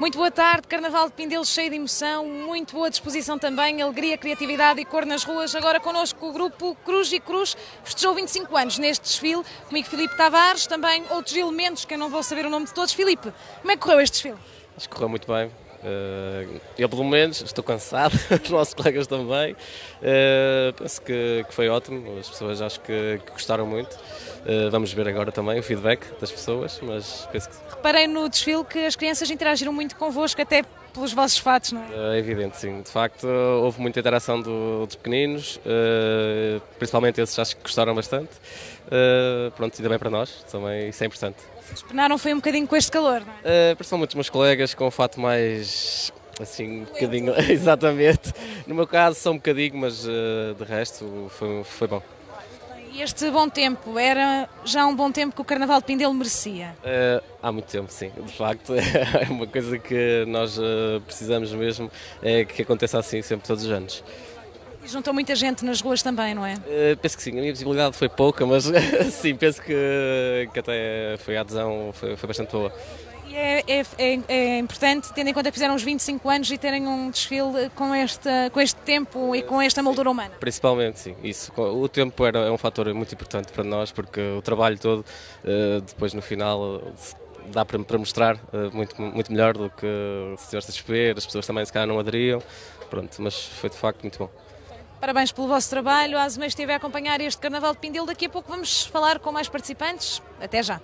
Muito boa tarde, Carnaval de Pindelo cheio de emoção, muito boa disposição também, alegria, criatividade e cor nas ruas. Agora connosco o grupo Cruz e Cruz festejou 25 anos neste desfile. Comigo Filipe Tavares, também outros elementos que eu não vou saber o nome de todos. Filipe, como é que correu este desfile? Acho que correu muito bem. Uh, eu, pelo menos, estou cansado, os nossos colegas também. Uh, penso que, que, foi ótimo, as pessoas acho que, que gostaram muito. Uh, vamos ver agora também o feedback das pessoas, mas penso que. Reparei no desfile que as crianças interagiram muito convosco, até pelos vossos fatos, não é? É evidente, sim. De facto, houve muita interação do, dos pequeninos, principalmente esses acho que gostaram bastante. pronto, ainda bem para nós, também isso é importante. Vocês penaram foi um bocadinho com este calor, não é? Uh, principalmente os meus colegas com o fato mais assim, um bocadinho, exatamente. No meu caso só um bocadinho, mas uh, de resto foi, foi bom. Este bom tempo, era já um bom tempo que o Carnaval de Pindelo merecia? Uh, há muito tempo, sim. De facto, é uma coisa que nós uh, precisamos mesmo, é que aconteça assim sempre todos os anos. Juntou muita gente nas ruas também, não é? Uh, penso que sim, a minha visibilidade foi pouca, mas sim, penso que, que até foi a adesão foi, foi bastante boa. E é, é, é, é, importante, tendo em conta que fizeram os 25 anos e terem um desfile com este, com este tempo e com esta moldura humana. Principalmente, sim. Isso. O tempo era, é um fator muito importante para nós, porque o trabalho todo, uh, depois no final, dá para, para mostrar muito, muito melhor do que se tivesse a chover, as pessoas também se calhar não aderiam. Pronto, mas foi de facto muito bom. Parabéns pelo vosso trabalho. A Azumei esteve a acompanhar este Carnaval de Pindil. Daqui a pouco vamos falar com mais participantes. Até já.